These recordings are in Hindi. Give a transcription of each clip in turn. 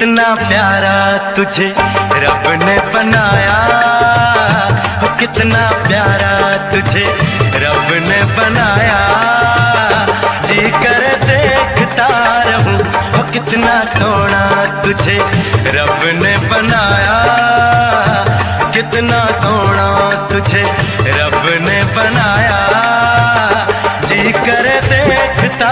कितना प्यारा तुझे रब ने बनाया। हो कितना प्यारा तुझे रब ने बनाया। जी कर देखता रहूँ हो कितना सोना तुझे रब ने बनाया। कितना सोना तुझे रब ने बनाया। जी कर देखता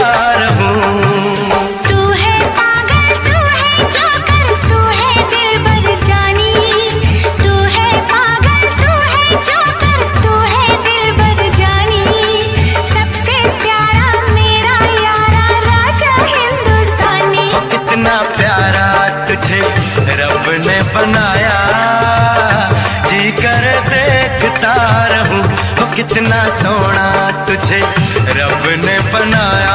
कितना सोना तुझे रब ने बनाया।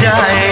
जाए।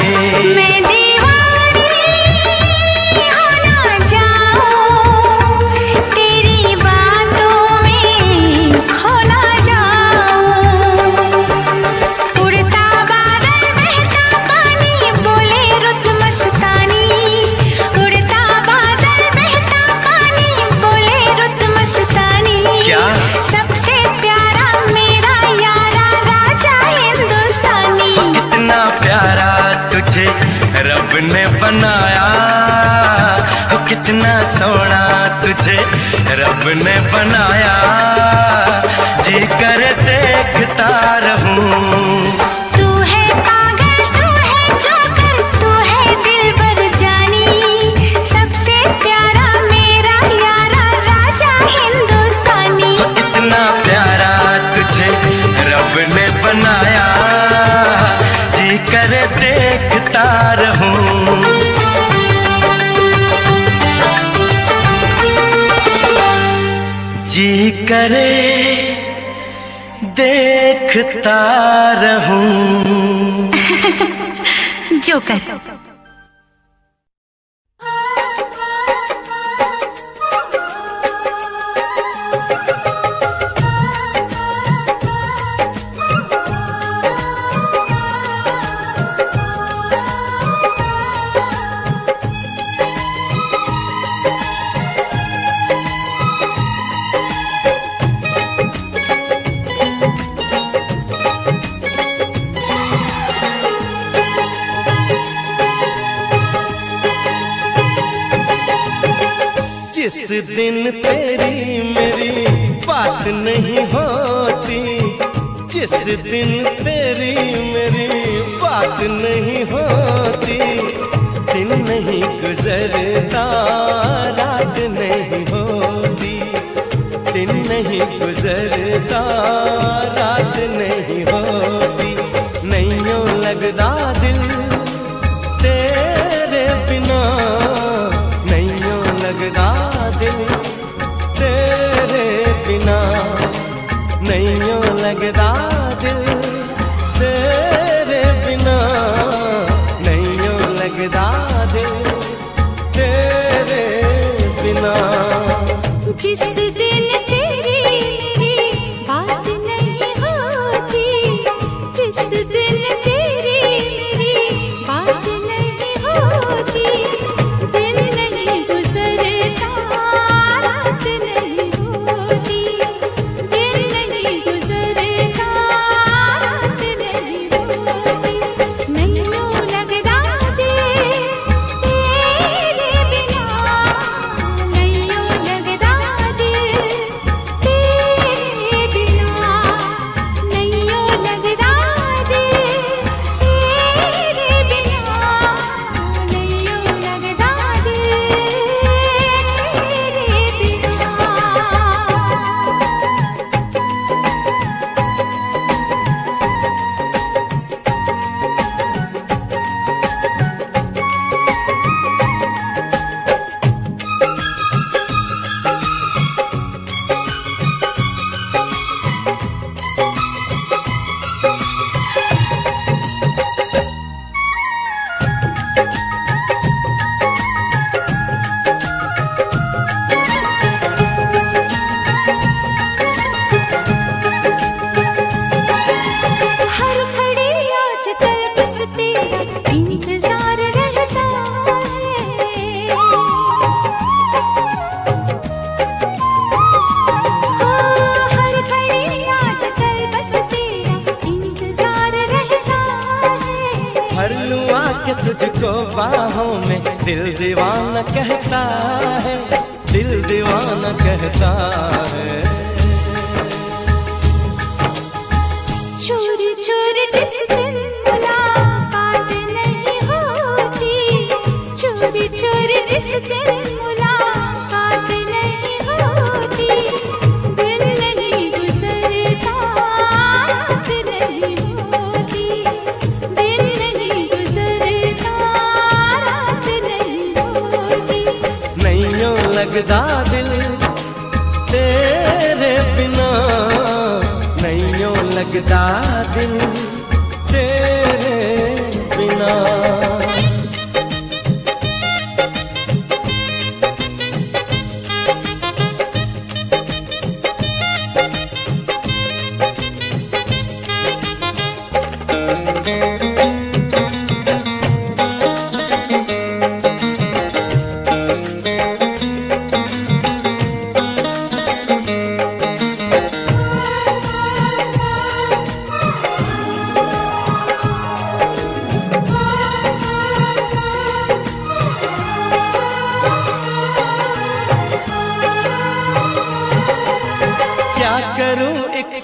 जोकर जिस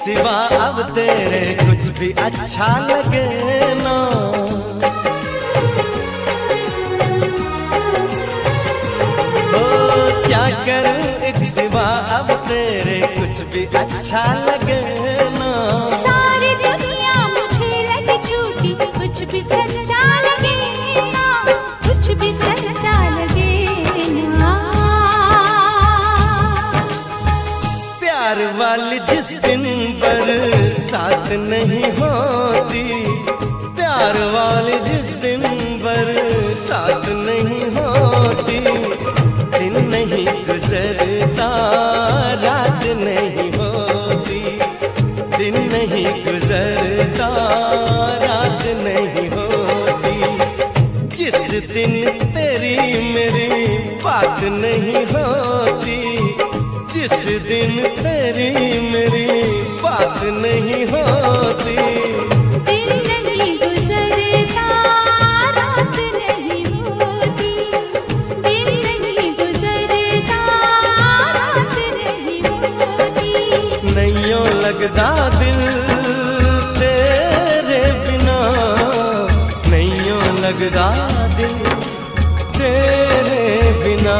सिवा अब तेरे कुछ भी अच्छा लगे ना। ओ, क्या करूँ एक सिवा अब तेरे कुछ भी अच्छा लगे ना। दिन तेरी मेरी बात नहीं होती। दिन नहीं गुजरता रात नहीं होती। दिन नहीं गुजरता रात नहीं होती। नैयो लगता दिल तेरे बिना। नैयो लगता दिल तेरे बिना।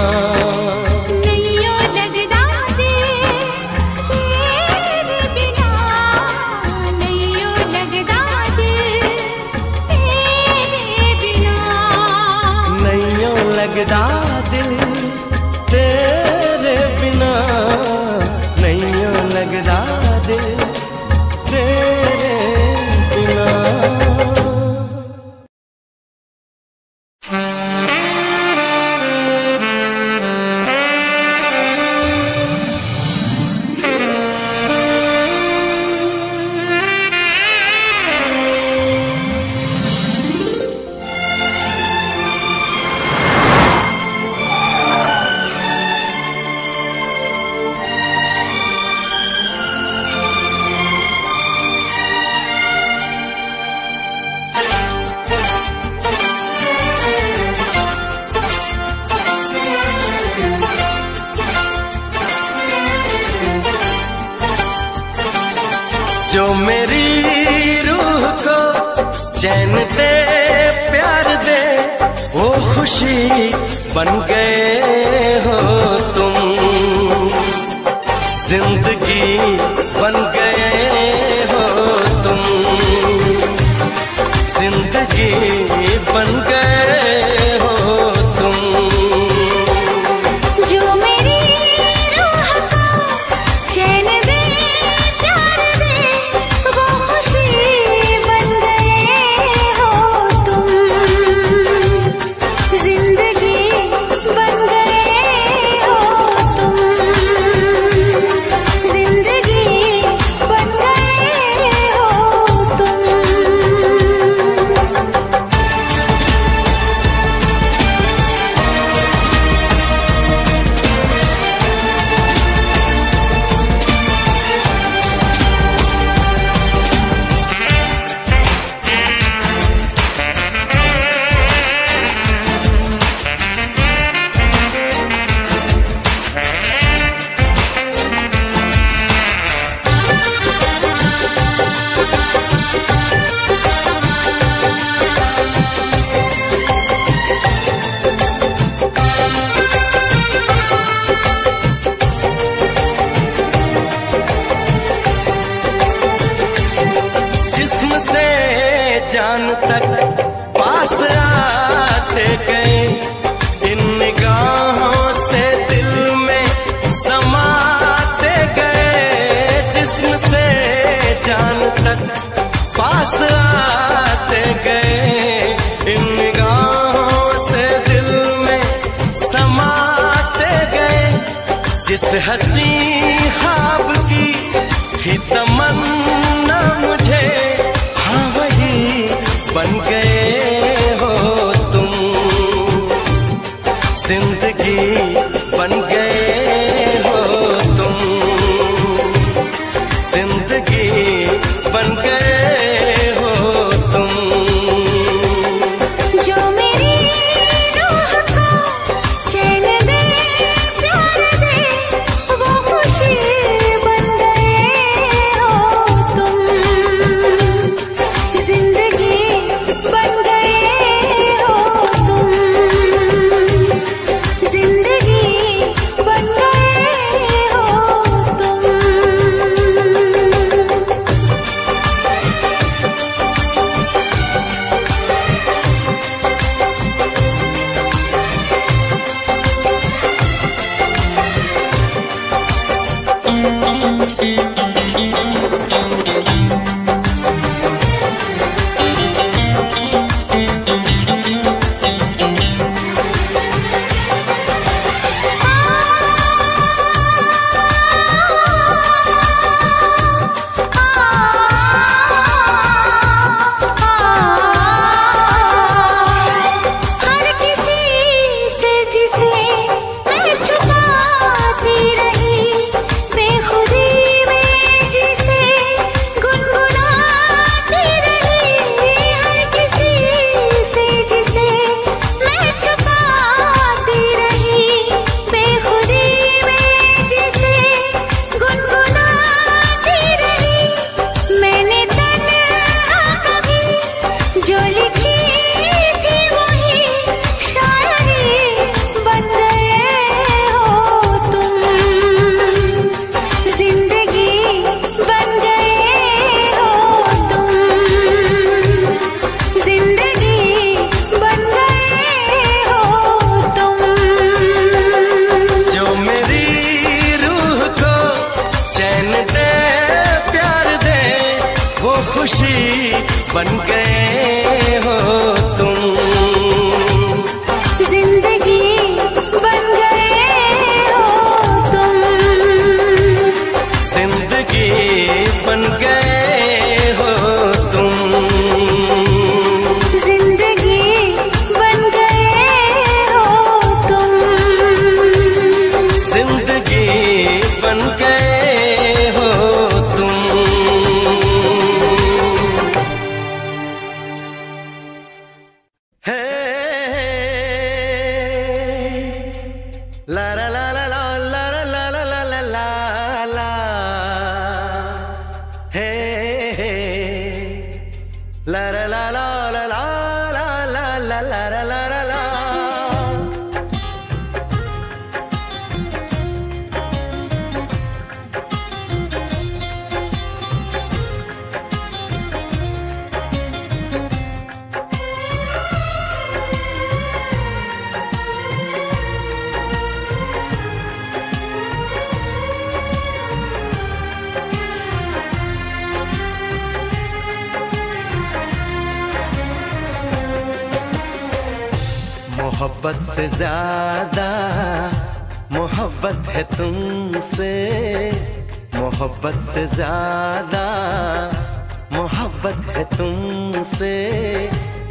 इस हसी खाब हाँ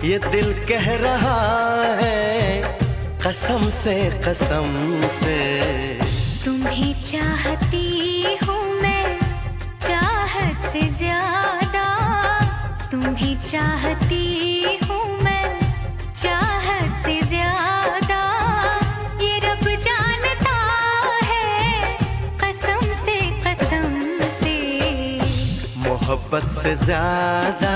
ये दिल कह रहा है कसम से कसम से। तुम्हें चाहती हूँ मैं चाहत से ज़्यादा। तुम्हें चाहती हूँ मैं चाहत से ज़्यादा। ये रब जानता है कसम से कसम से। मोहब्बत से ज़्यादा।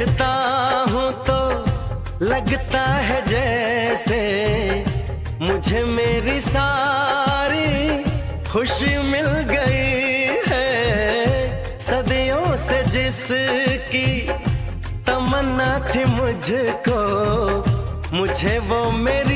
देखता हूँ तो लगता है जैसे मुझे मेरी सारी खुशी मिल गई है। सदियों से जिसकी तमन्ना थी मुझको, मुझे वो मेरी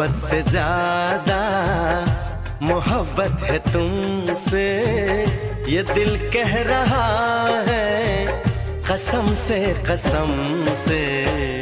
मोहब्बत से ज़्यादा मोहब्बत है तुमसे। ये दिल कह रहा है, कसम से कसम से।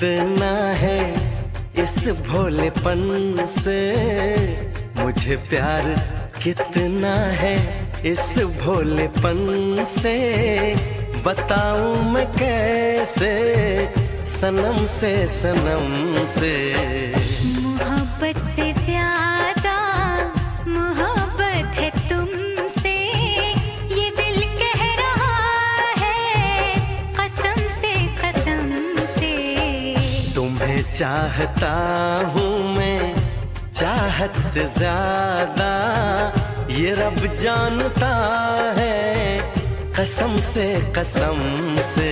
कितना है इस भोलेपन से। मुझे प्यार कितना है इस भोलेपन से। बताऊँ मैं कैसे सनम से सनम से। चाहता हूँ मैं चाहत से ज़्यादा। ये रब जानता है कसम से कसम से।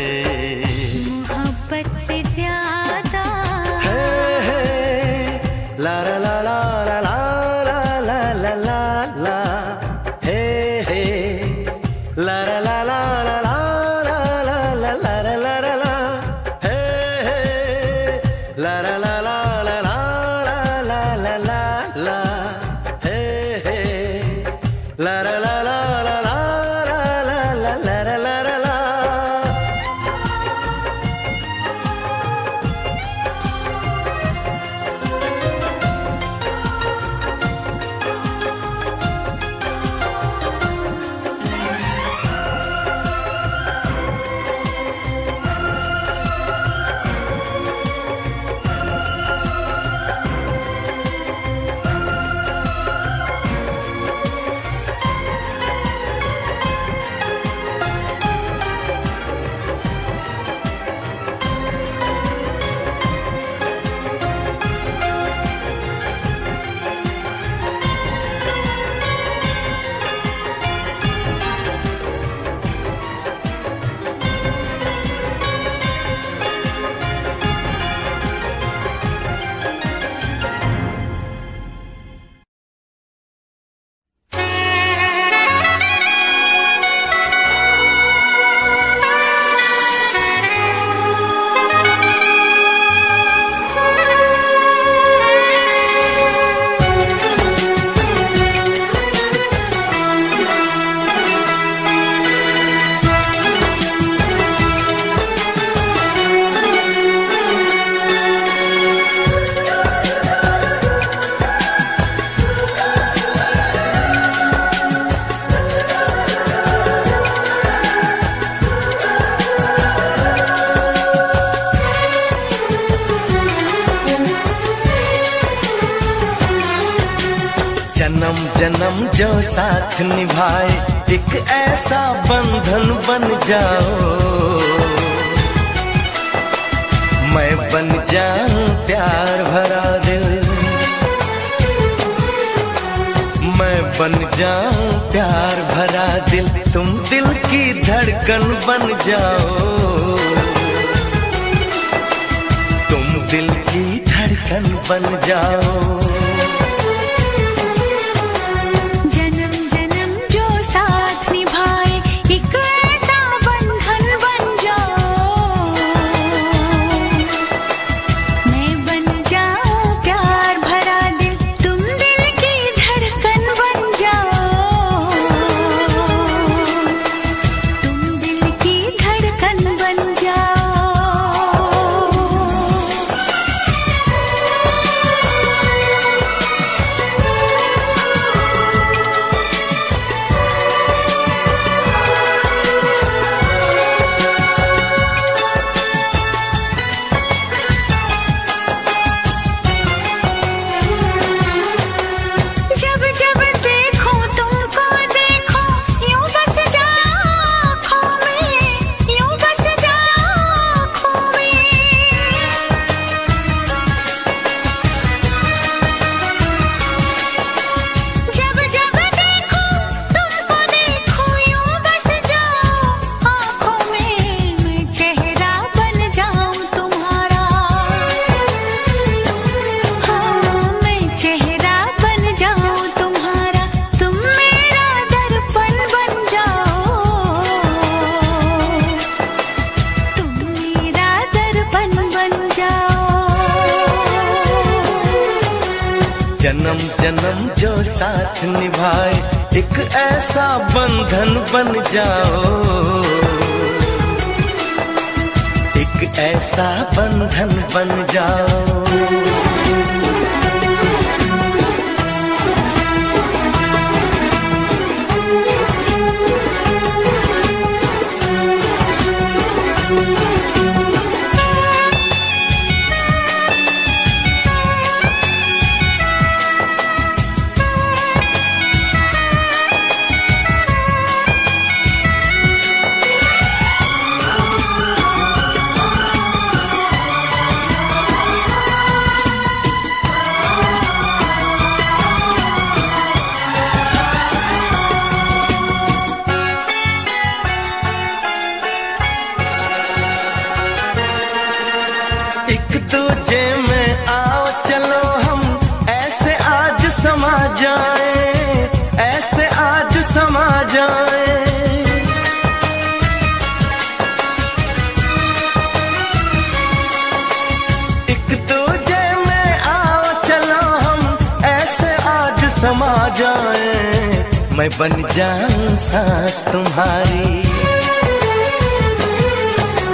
मैं बन जाऊँ सांस तुम्हारी।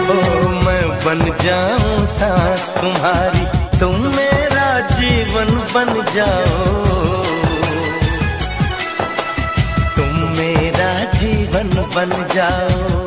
ओ, मैं बन जाऊँ सांस तुम्हारी। तुम मेरा जीवन बन जाओ। तुम मेरा जीवन बन जाओ।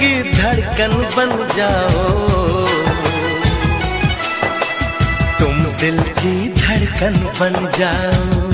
की धड़कन बन जाओ। तुम दिल की धड़कन बन जाओ।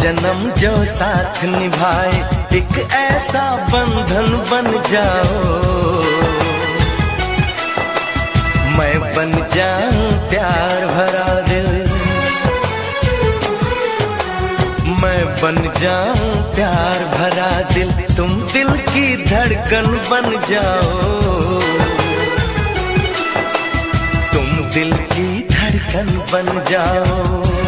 जन्म जो साथ निभाए, एक ऐसा बंधन बन जाओ। मैं बन जाऊँ प्यार भरा दिल। मैं बन जाऊँ प्यार भरा दिल। तुम दिल की धड़कन बन जाओ। तुम दिल की धड़कन बन जाओ।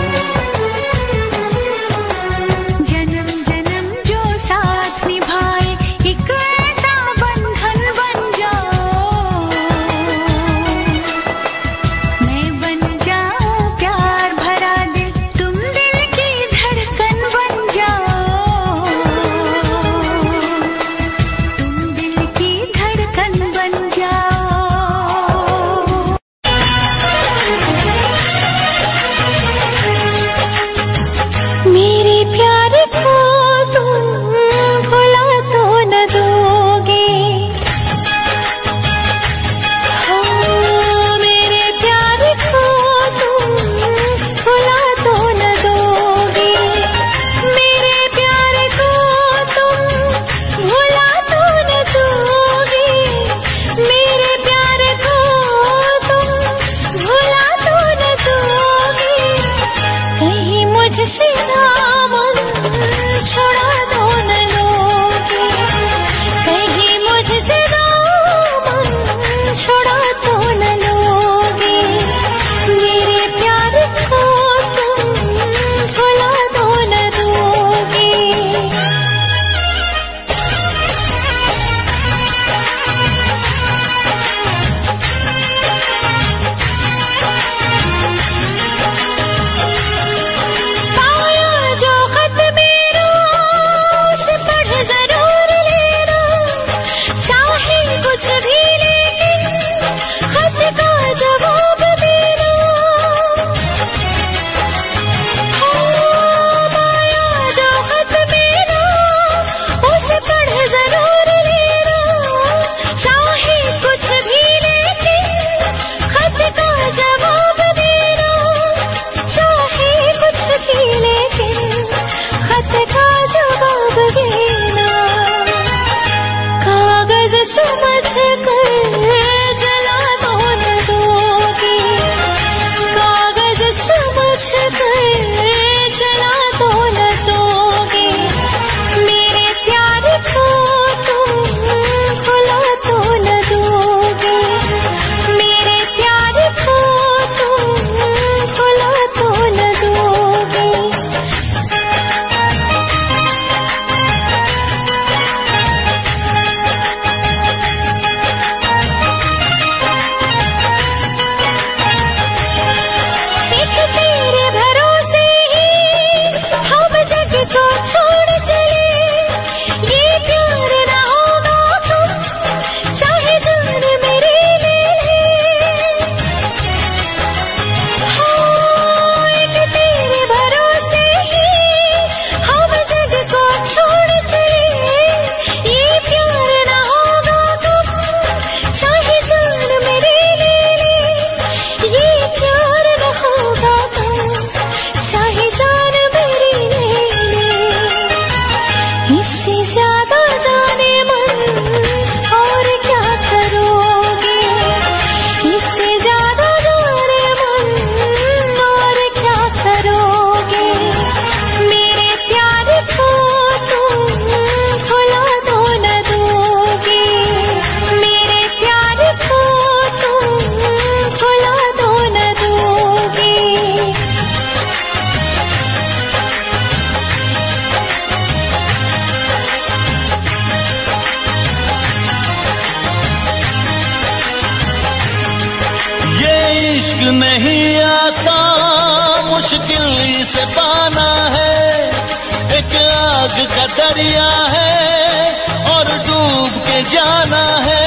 जाना है।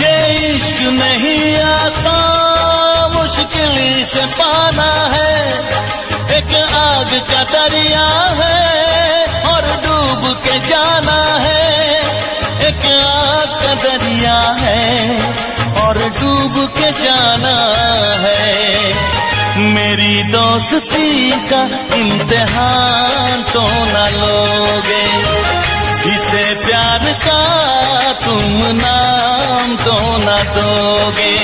ये इश्क नहीं आसान मुश्किल से पाना है। एक आग का दरिया है और डूब के जाना है। एक आग का दरिया है और डूब के जाना है। मेरी दोस्ती का इम्तिहान तो न लोगे। इसे प्यार का तुम नाम तो न दोगे।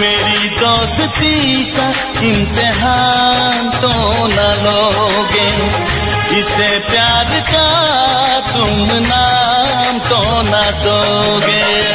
मेरी दोस्ती का इम्तिहान तो न लोगे। इसे प्यार का तुम नाम तो न दोगे।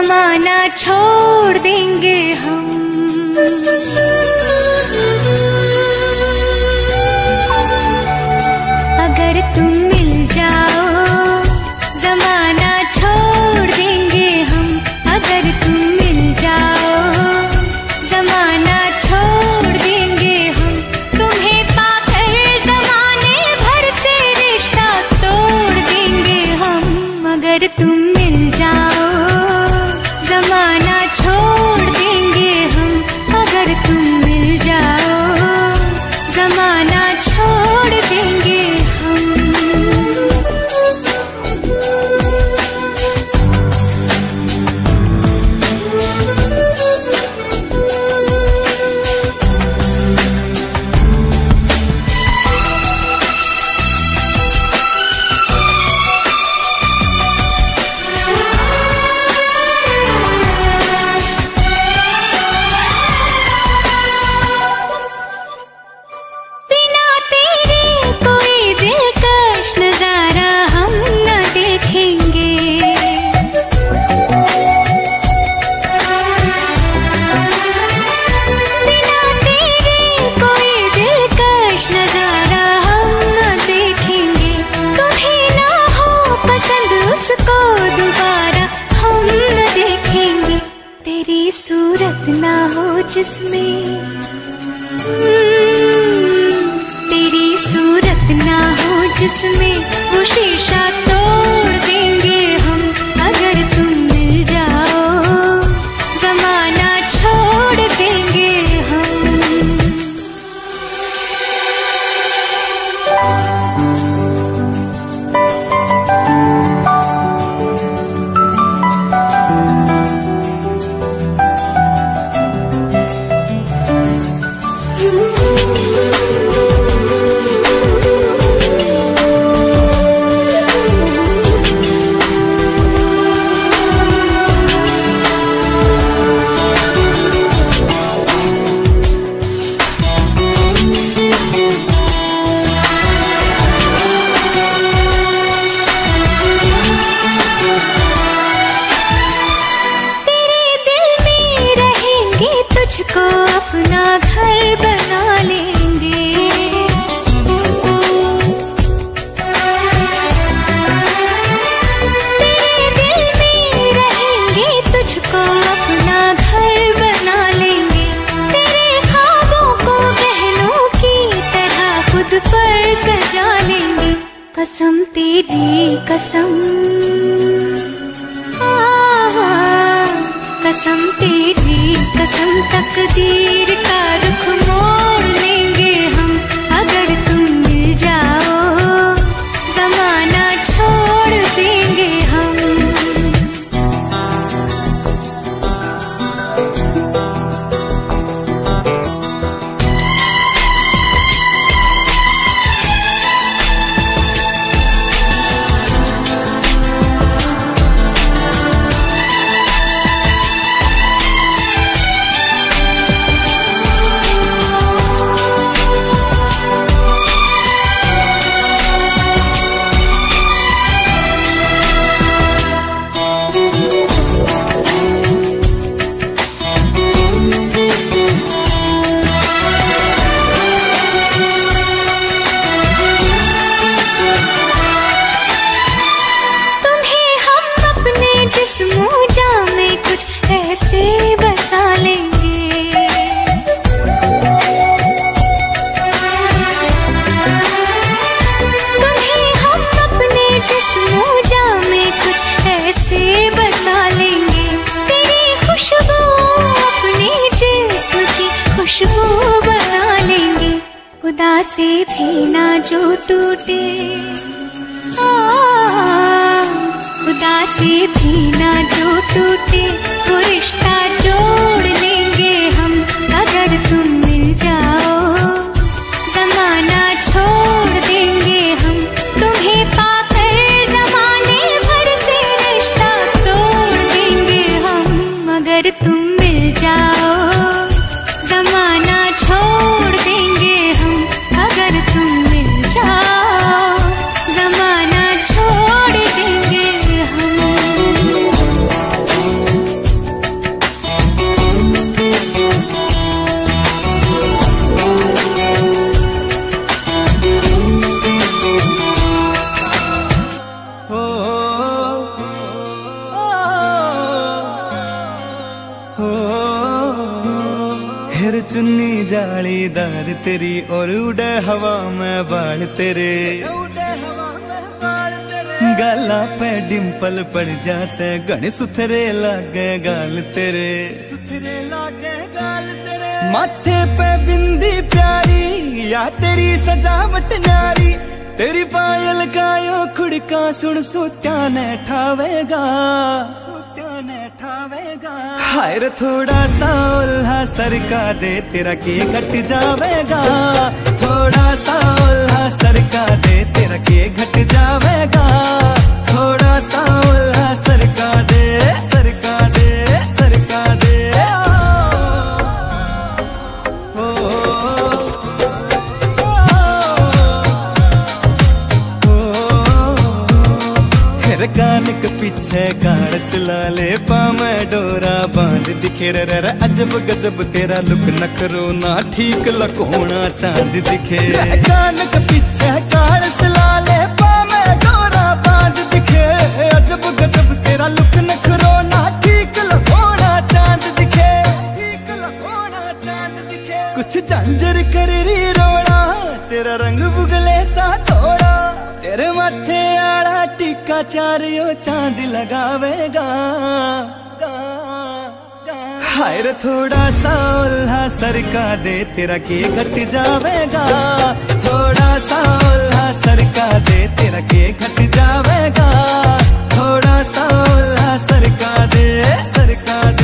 जमाना छोड़ देंगे हम। टूटे। खुदा से भी ना जो टूटे। वो रिश्ता तेरे। गाला पे डिम्पल पड़ जासे गण सुथरे लागे गाल तेरे। सुथरे लागे गाल तेरे माथे पे बिंदी प्यारी, या तेरी सजावट न्यारी। तेरी पायल गायो खुड़का सुन सुत्या ने ठावेगा। सुत्या ने ठावेगा हाय रे थोड़ा सा उल्हा सरका दे, तेरा के घट जावेगा। थोड़ा सा उल्हा सरका दे तेरा के घट जावेगा। थोड़ा सा उल्हा सरका कानक पीछे कालस लाले पामे डोरा बाँध दिखे रे रे रे, अजब गजब तेरा लुक नखरो ना ठीक लकोना चाँद दिखे। कानक पीछे कालस लाले पामे डोरा बाँध दिखे अजब गजब तेरा लुक नखरो ना ठीक लकोना चाँद दिखे। ठीक लकोना चाँद दिखे। कुछ झांझर कर री रोड़ा तेरा रंग चारियो चाँद लगावेगा। हायर थोड़ा सा सर का दे, तेरा के घट जावेगा। थोड़ा सा उल्हा सरका दे, तेरा के घट जावेगा। थोड़ा सा उल्हा सरका दे, सर का दे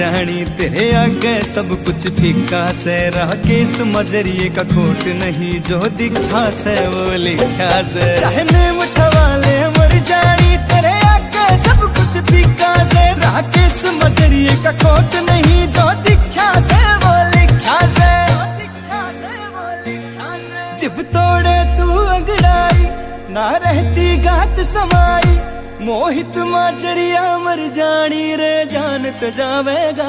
जानी तेरे आगे सब कुछ फीका से। रह के इस मजरिए का खोट नहीं, जो दिखा से वो लिखा से। चाहे ठवाले मर जानी तेरे आगे सब कुछ फीका से। रह के का खोट नहीं, जो दिखा से वो लिखा से। तोड़े तू अगड़ाई, ना रहती गात समाई। मोहित माचरिया मर जानी रे जान तो जावेगा।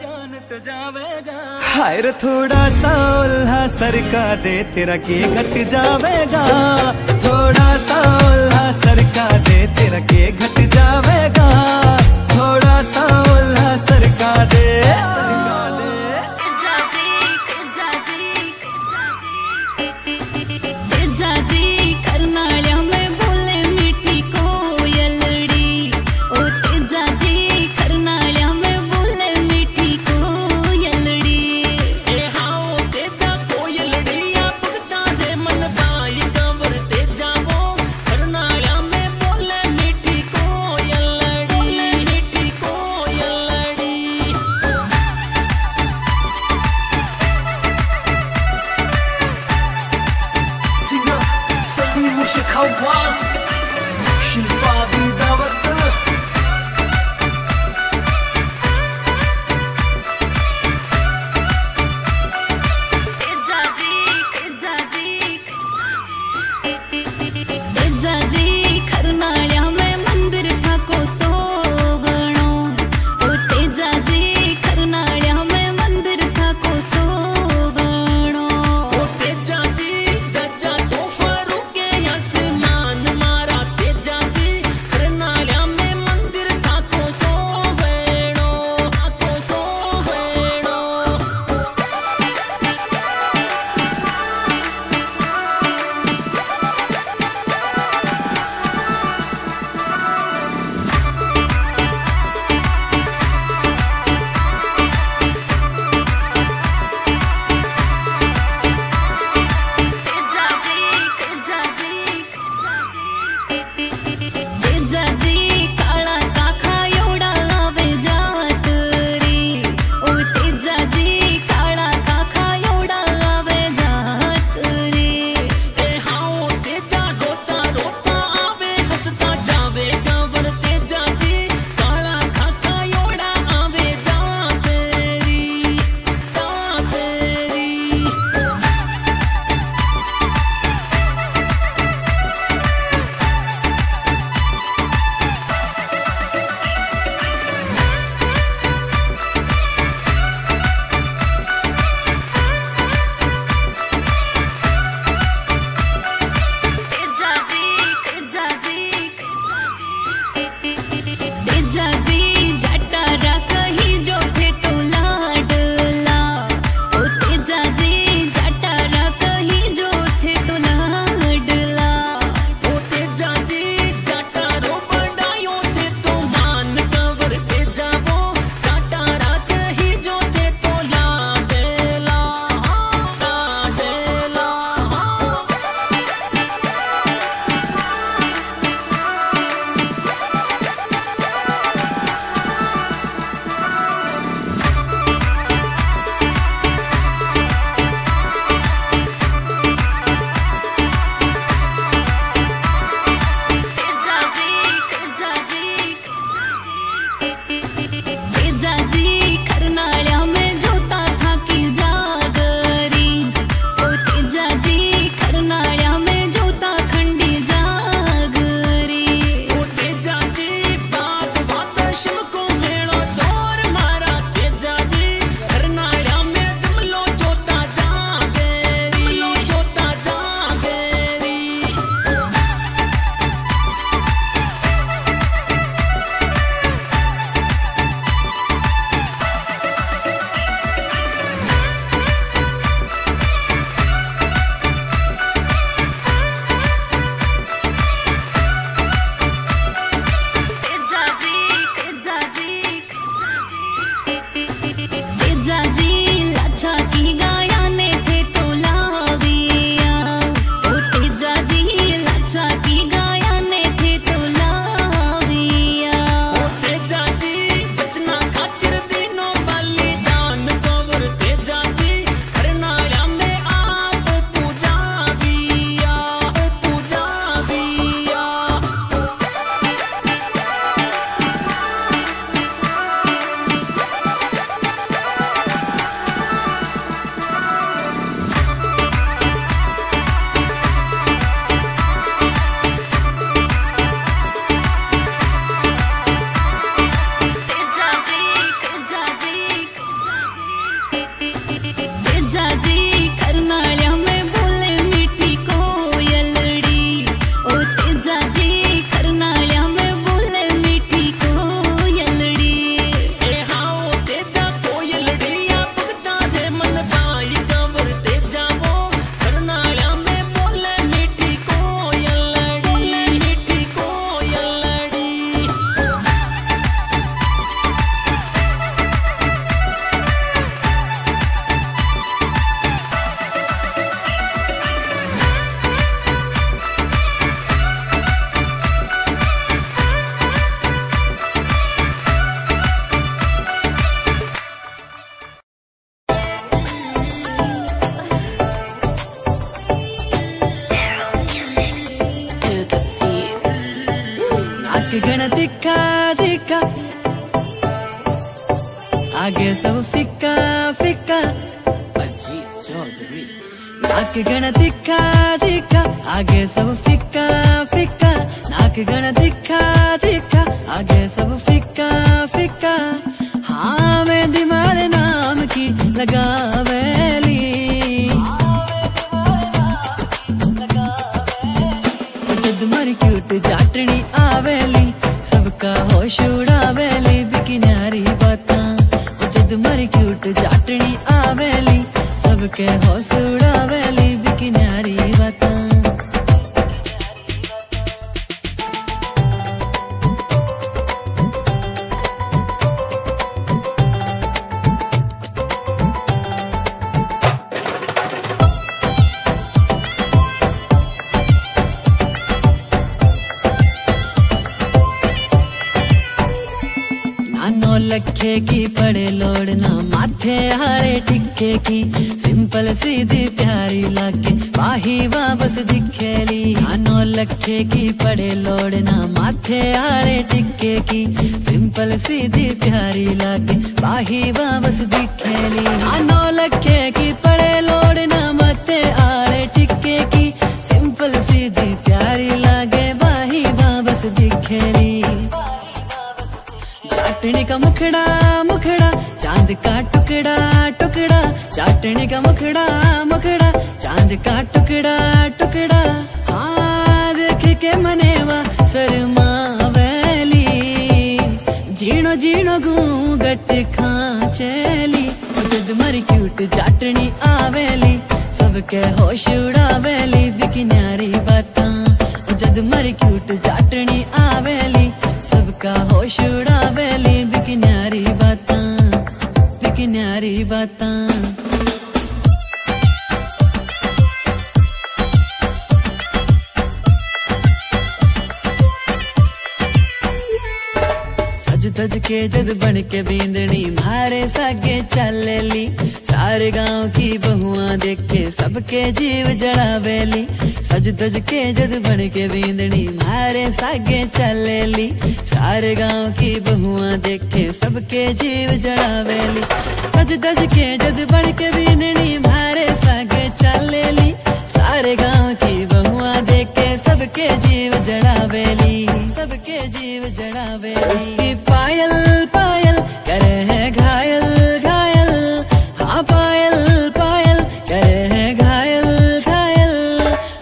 जान तो जावेगा। हाय रे थोड़ा सा उल्हा, सरका दे तेरा के घट जावेगा। थोड़ा सा ओल्हा सरका दे तेरा के घट जावेगा। थोड़ा सा ओल्हा सरका दे, सरका की, पड़े लोड़ना माथे हारे टिक्के की। सिंपल सीधी प्यारी लागे वाही वापस दिखेली आनो लखे की, पड़े लोड़ना माथे हारे टिक्के की। सिंपल सीधी प्यारी लागे वाही वापस दिखेली आनो लखे की, पड़े लोड़ना माथे हारे टिक्के की। सिंपल सीधी प्यारी लागे वाही वापस दिखेली चाटने का मुखड़ा मुखड़ा, चाँद का टुकड़ा टुकड़ा. चाटने का मुखड़ा मुखड़ा, चाँद का टुकड़ा टुकड़ा. हाँ देख के मनेवा शर्मा वैली जीणो जीणो घूंघट खांचेली. जद मर क्यूट चाटनी आवेली. सबके होश उड़ावेली. बिकिनारी बातां जद मर क्यूट चाटनी आवेली. सबका होश उड़ावेली बिकिनारी के जद बन के बींदनी, मारे सागे चलेली सारे गाँव की बहुआ देख, सबके जीव जड़ा बेली सज धज के जद बन के बींदनी, मारे सागे चल ली। सारे गाँव की बहुआ देख, सबके जीव जड़ावेली सज धज के जद बन के बींदनी, मारे सागे चलेली सारे गाँव की बहुआ देख, सबके जीव जड़ावेली सबके जीव जड़ावेली उसकी पायल पायल करे है घायल घायल। हाँ पायल पायल करे है घायल घायल।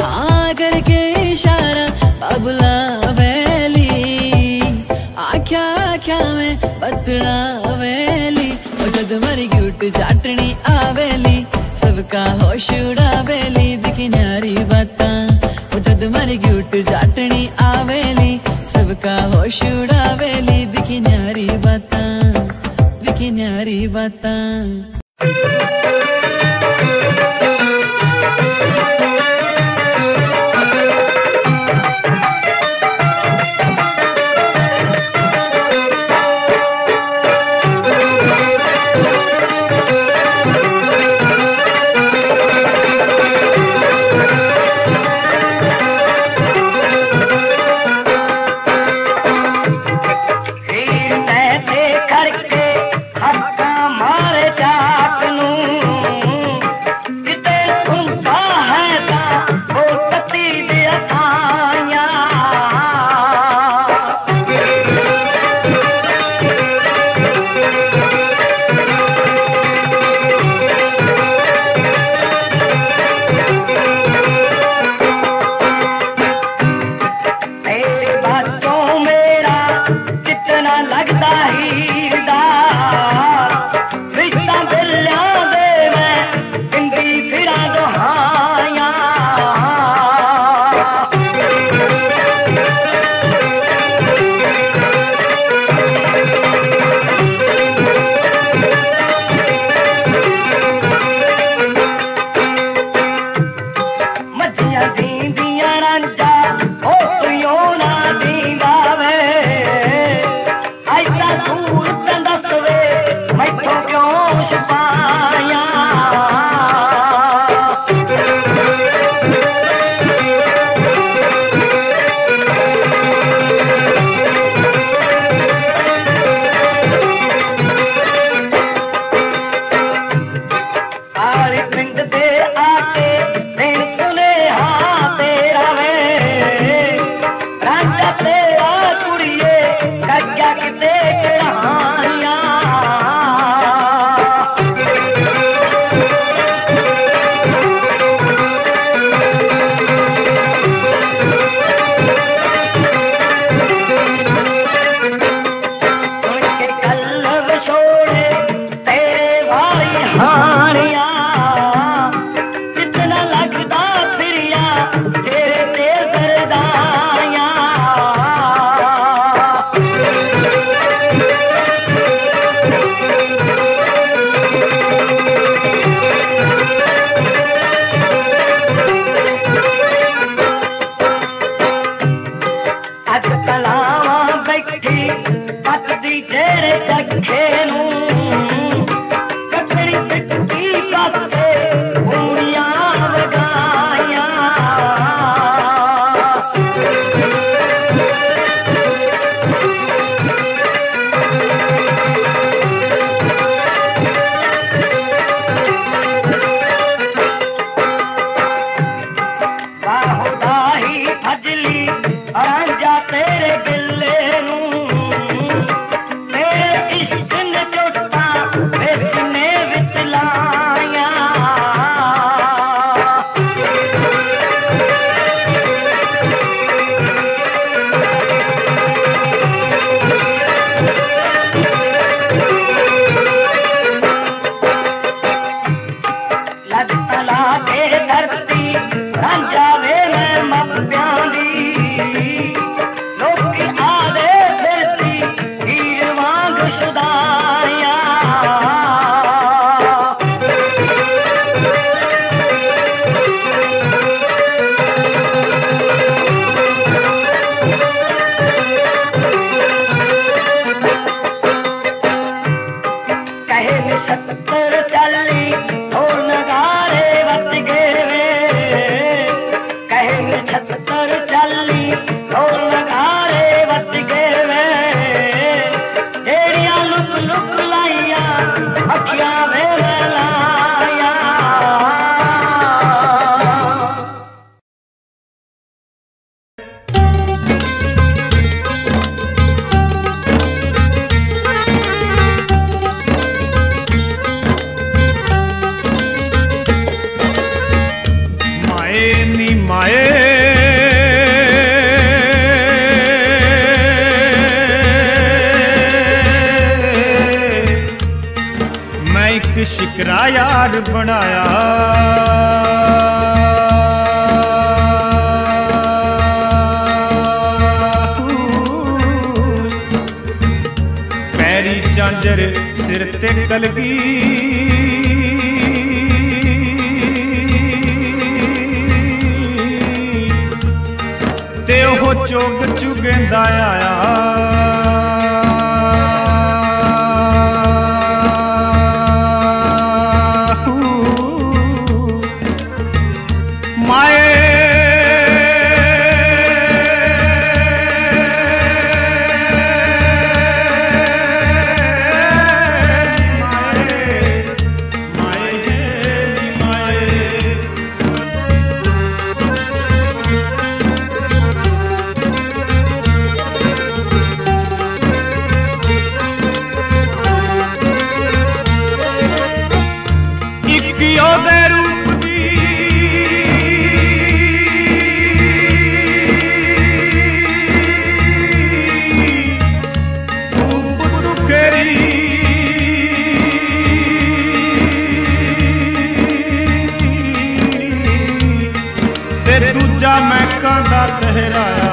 हाँ करके इशारा, बाबुला वैली। आख्या आख्या में बतड़ा वैली। ओ जद मरी गुट जाटनी आवेली। सबका होश उड़ावेली बिकिनारी बातां। जद मरी जाटनी आवेली। सबका होश उड़ावेली Go. ਵੇ ਦੂਜਾ ਮਹਿਕਾਂ ਦਾ ਤਹਿਰਾਇਆ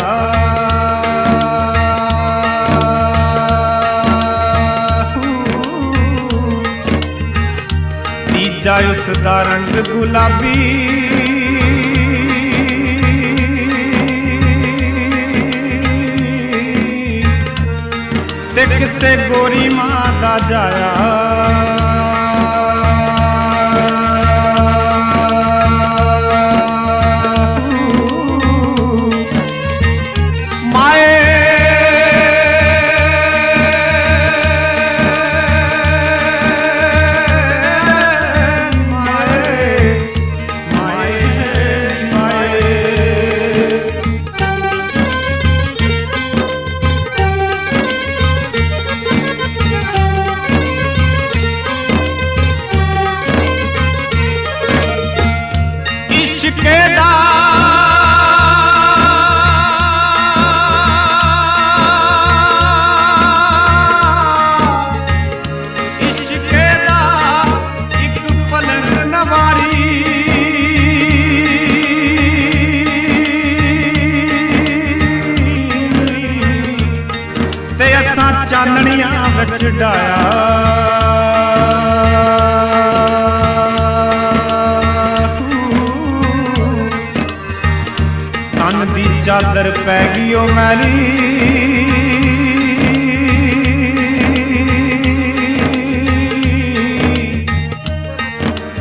ਤੀਜਾ ਉਸ ਦਾ ਰੰਗ ਗੁਲਾਬੀ ਤੇ ਕਿਸੇ ਗੋਰੀ ਮਾਂ ਦਾ ਜਾਇਆ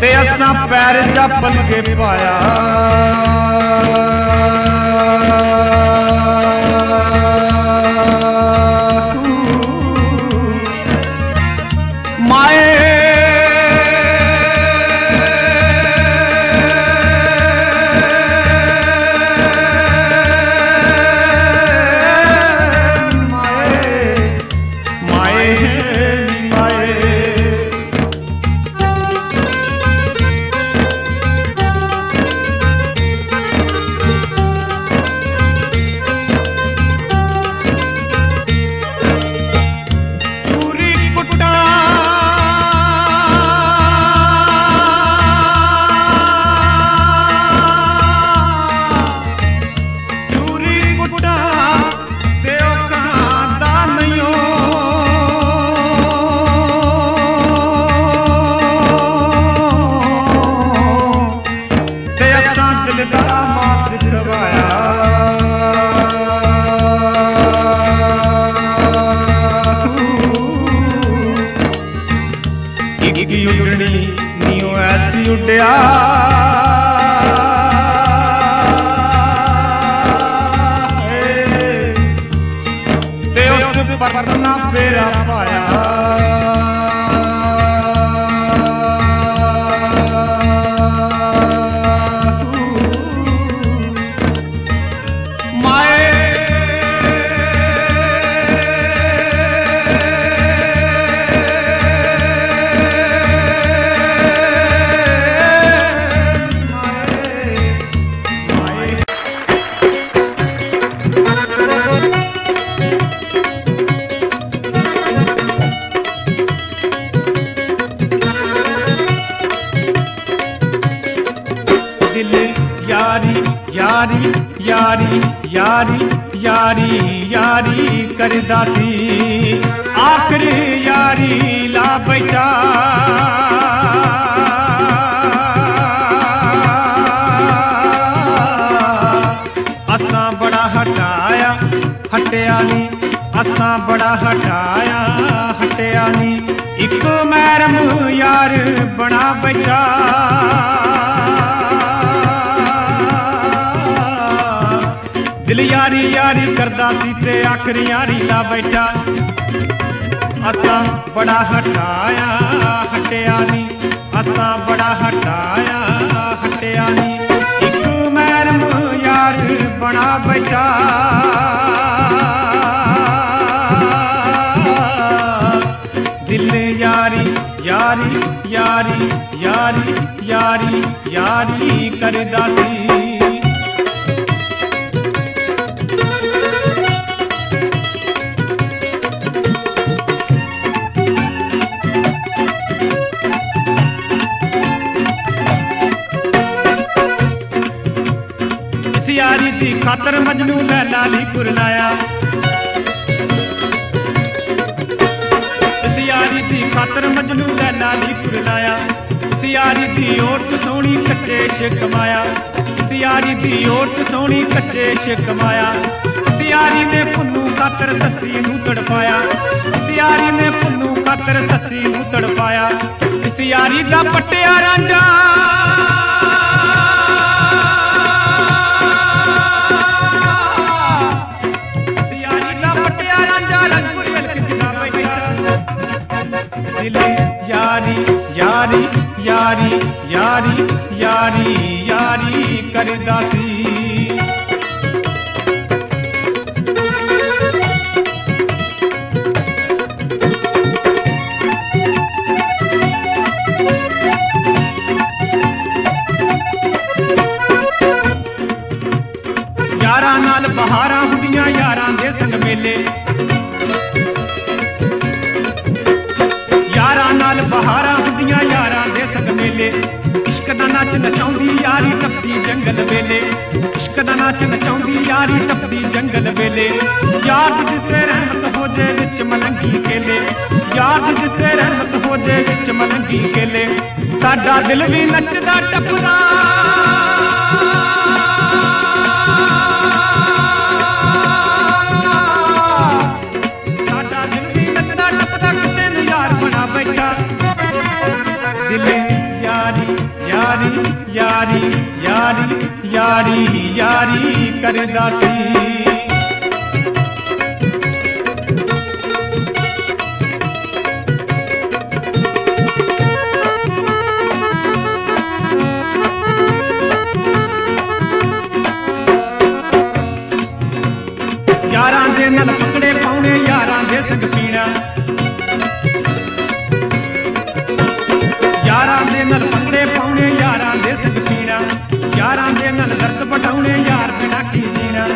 ਤੇ ਅਸਾਂ ਪੈਰ ਚੱਪਲ ਕੇ ਪਾਇਆ आए हैं ਦਿਲ ਯਾਰੀ ਯਾਰੀ ਕਰਦਾ ਸੀ ਤੇ ਆਖਰ ਯਾਰੀ ਲਾ ਬੈਠਾ ਅਸਾਂ ਬੜਾ ਹਟਾਇਆ ਹਟਿਆ ਨਹੀਂ ਅਸਾਂ ਬੜਾ ਹਟਾਇਆ ਹਟਿਆ ਨਹੀਂ ਇੱਕ ਮੈਰਮ ਯਾਰ ਬਣਾ ਬੈਠਾ ਦਿਲ ਯਾਰੀ ਯਾਰੀ ਯਾਰੀ ਯਾਰੀ ਯਾਰੀ ਯਾਰੀ ਕਰਦਾ ਸੀ खातर मजनू मैं लाली कुरलाया सियारी दी खातर मजनू मैं लाली कुरलाया सियारी दी ओट सोनी कच्चे शिकमाया सियारी दी ओट सोनी कच्चे शिकमाया सियारी ने पुनू खातर सस्ती तड़पाया। सियारी ने पुनू खातर सस्ती तड़पाया। सियारी का पटिया रांझा यारी यारी यारी यारी यारी कर ਯਾਰ ਜਿਸ ਤੇ ਰਹਿਮਤ ਹੋ ਜੇ ਵਿੱਚ ਮਲੰਗੀ ਕੇਲੇ ਯਾਰ ਜਿਸ ਤੇ ਰਹਿਮਤ ਹੋ ਜੇ ਵਿੱਚ ਮਲੰਗੀ ਕੇਲੇ ਸਾਡਾ ਦਿਲ ਵੀ ਨੱਚਦਾ ਟੱਪਦਾ ਸਾਡਾ ਦਿਲ ਵੀ ਨੱਚਦਾ ਟੱਪਦਾ ਕਿਸੇ ਨੂੰ ਯਾਰ ਬਣਾ ਬੈਠਾ ਦਿਲ ਯਾਰੀ ਯਾਰੀ ਯਾਰੀ ਯਾਰੀ ਯਾਰੀ ਯਾਰੀ ਕਰਦਾ ਸੀ ਯਾਰਾਂ ਦੇ ਸੰਗ ਪੀਣਾ ਯਾਰਾਂ ਦੇ ਨਾਲ ਪਕੜੇ ਪਾਉਣੇ ਯਾਰਾਂ ਦੇ ਸੰਗ ਪੀਣਾ ਯਾਰਾਂ ਦੇ ਨਾਲ ਦਰਦ ਵਟਾਉਣੇ ਯਾਰ ਬਿਨਾ ਕੀ ਜੀਣਾ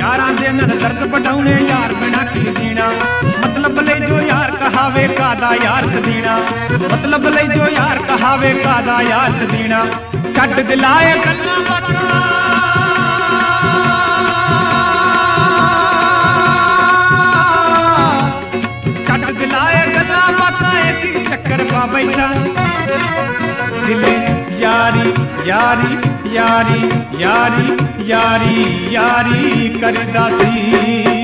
ਯਾਰਾਂ ਦੇ ਨਾਲ ਦਰਦ ਵਟਾਉਣੇ ਯਾਰ ਬਿਨਾ ਕੀ ਜੀਣਾ ਮਤਲਬ ਲਈ ਜੋ ਯਾਰ ਕਹਾਵੇ ਕਾਦਾ ਯਾਰ ਸਦੀਣਾ ਮਤਲਬ ਲਈ ਜੋ ਯਾਰ ਕਹਾਵੇ ਕਾਦਾ ਯਾਰ ਸਦੀਣਾ ਛੱਡ ਦਿਲਾਏ ਗੱਲਾਂ चक्कर पाबैता दिल यारी यारी यारी यारी यारी यारी करदासी।